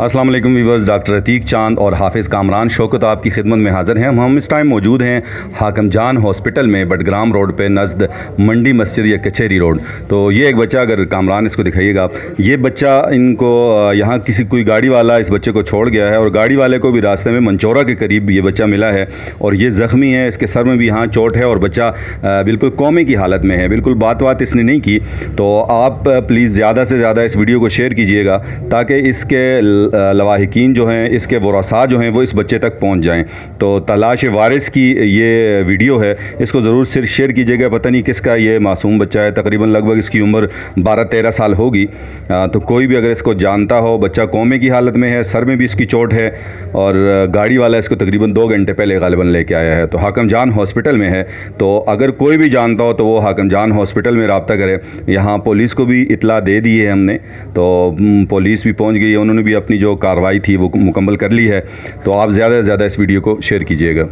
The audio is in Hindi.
अस्सलाम वालेकुम वीवर्स डॉक्टर अतीक चाँद और हाफिज़ कामरान शौकत आपकी खिदमत में हाज़िर हैं। हम इस टाइम मौजूद हैं हाकम जान हॉस्पिटल में बडग्राम रोड पे नज़द मंडी मस्जिद या कचहरी रोड। तो ये एक बच्चा, अगर कामरान इसको दिखाइएगा आप। ये बच्चा इनको यहाँ किसी कोई गाड़ी वाला इस बच्चे को छोड़ गया है और गाड़ी वाले को भी रास्ते में मंचौरा के करीब ये बच्चा मिला है और ये ज़ख्मी है, इसके सर में भी यहाँ चोट है और बच्चा बिल्कुल कौमे की हालत में है। बिल्कुल बात बात इसने नहीं की। तो आप प्लीज़ ज़्यादा से ज़्यादा इस वीडियो को शेयर कीजिएगा ताकि इसके लवाहिकीन जो हैं, इसके वसा जो हैं, वो इस बच्चे तक पहुँच जाएँ। तो तलाश वारिस की ये वीडियो है, इसको ज़रूर सिर्फ़ शेयर कीजिएगा, पता नहीं किसका ये मासूम बच्चा है, तकरीबन लगभग इसकी उम्र बारह तेरह साल होगी। तो कोई भी अगर इसको जानता हो, बच्चा कौमे की हालत में है, सर में भी इसकी चोट है, और गाड़ी वाला इसको तकरीबन दो घंटे पहले गालिबा लेके आया है तो हाकम जान हॉस्पिटल में है तो अगर कोई भी जानता हो तो वो हाकम जान हॉस्पिटल में रबता करे। यहाँ पुलिस को भी इतला दे दी है हमने तो पुलिस भी पहुँच गई है, उन्होंने भी अपनी जो कार्रवाई थी वो मुकम्मल कर ली है तो आप ज़्यादा से ज़्यादा इस वीडियो को शेयर कीजिएगा।